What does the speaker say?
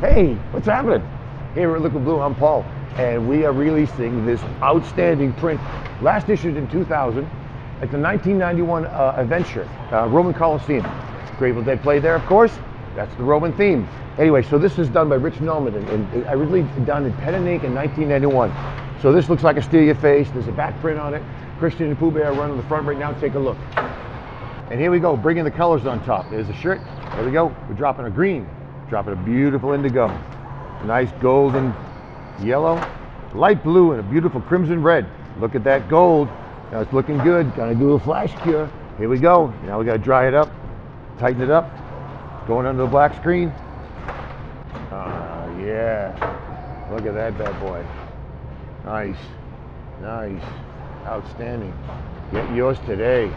Hey, what's happening? Here at Liquid Blue, I'm Paul, and we are releasing this outstanding print, last issued in 2000. It's a 1991 uh, shirt, uh, Roman Coliseum. Grateful Dead played there, of course. That's the Roman theme. Anyway, so this is done by Rich Noman, and, and originally done in pen and ink in 1991. So this looks like a steal your face. There's a back print on it. Christian and Pooh Bear run on the front right now. Take a look. And here we go, bringing the colors on top. There's a shirt. There we go. We're dropping a green, dropping a beautiful indigo, nice golden yellow, light blue, and a beautiful crimson red. Look at that gold. Now it's looking good. Gonna do a flash cure. Here we go. Now we gotta dry it up, tighten it up. Going under the black screen. Ah, yeah. Look at that bad boy. Nice. Nice. Outstanding. Get yours today.